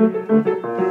Música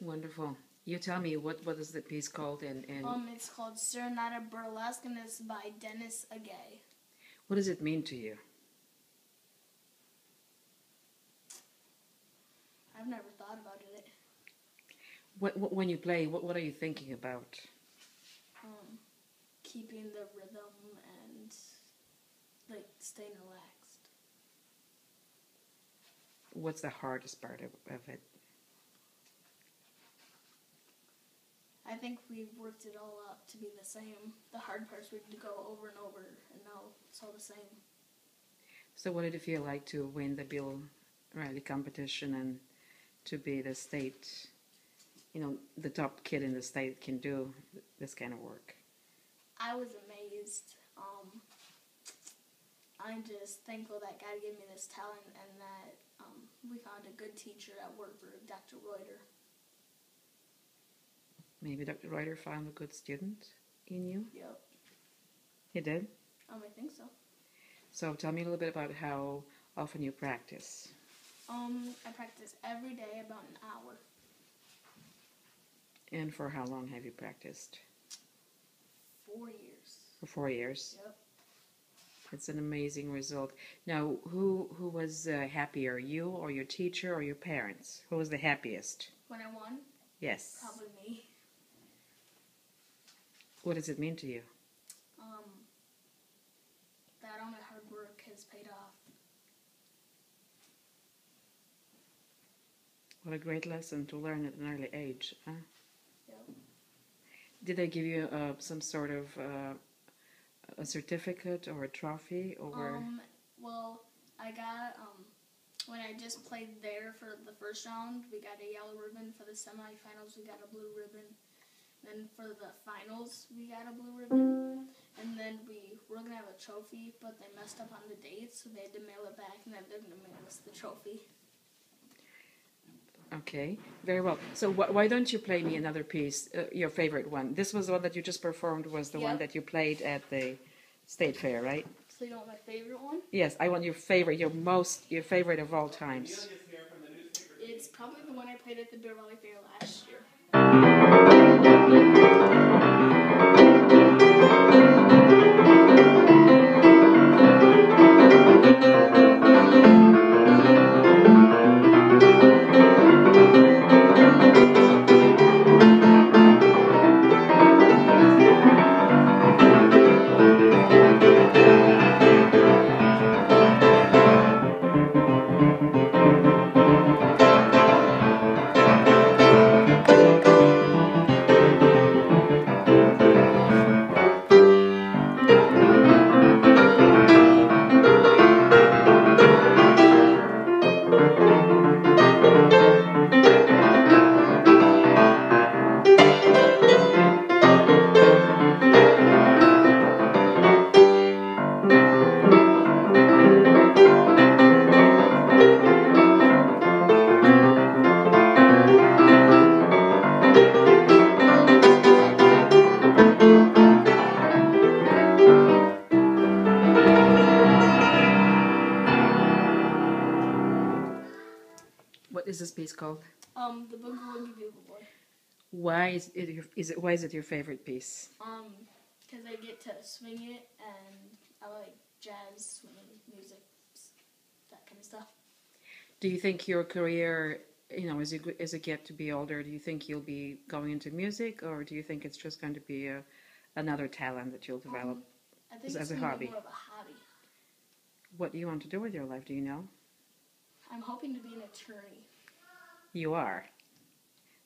Wonderful. You tell me what what is the piece called and and Um, it's called Serenata Burlesca and it's by Dennis Agay. what does it mean to you? I've never thought about it. What, what when you play, what what are you thinking about? Um, keeping the rhythm and like staying relaxed. What's the hardest part of, of it? Think we've worked it all up to be the same. The hard parts we had to go over and over, and now it's all the same. So what did it feel like to win the Bill Riley competition and to be the state, you know, the top kid in the state can do this kind of work? I was amazed. Um, I'm just thankful that God gave me this talent and that um, we found a good teacher at Wartburg, Dr. Reuter. Maybe Dr. Reuter found a good student in you. Yep. He did. Um, I think so. So tell me a little bit about how often you practice. Um, I practice every day about an hour. And for how long have you practiced? Four years. For four years. Yep. It's an amazing result. Now, who who was uh, happier, you or your teacher or your parents? Who was the happiest? When I won, Yes. probably me. What does it mean to you? Um, that all my hard work has paid off. What a great lesson to learn at an early age. Huh? Yep. Did they give you uh, some sort of uh, a certificate or a trophy or? Um, well, I got um, when I just played there for the first round, we got a yellow ribbon. For the semifinals, we got a blue ribbon. Then for the finals, we got a blue ribbon. And then we were gonna have a trophy, but they messed up on the dates, so they had to mail it back, and then they're gonna mail us the trophy. Okay, very well. So wh- why don't you play me another piece, uh, your favorite one? This was the one that you just performed. Was the one that you played at the state fair, right? So you know what my favorite one? Yes, I want your favorite, your most, your favorite of all times. You'll just hear It's probably the one I played at the Bear Valley Fair last year. Called? Um, the Boogie Woogie Bugle Boy. Why is it your, is it why is it your favorite piece? Um, because I get to swing it and I like jazz swinging music, that kind of stuff. Do you think your career, you know, as you as you get to be older, do you think you'll be going into music, or do you think it's just going to be a, another talent that you'll develop? Um, I think As- it's as a hobby. more of a hobby. What do you want to do with your life? Do you know? I'm hoping to be an attorney. You are.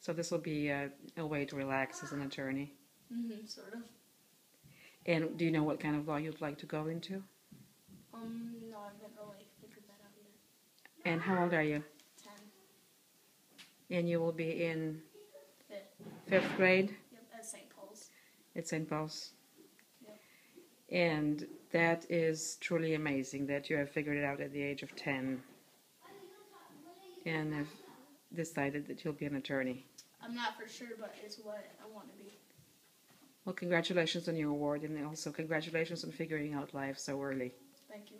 So this will be a, a way to relax as an attorney. Mm-hmm, sort of. And do you know what kind of law you'd like to go into? Um, no, I haven't really figured that out yet. And how old are you? Ten. And you will be in Fifth. fifth grade Yep, at St. Paul's. at St. Paul's. Yep. And that is truly amazing that you have figured it out at the age of 10 and have decided that you'll be an attorney. I'm not for sure, but it's what I want to be. Well, congratulations on your award and also congratulations on figuring out life so early. Thank you.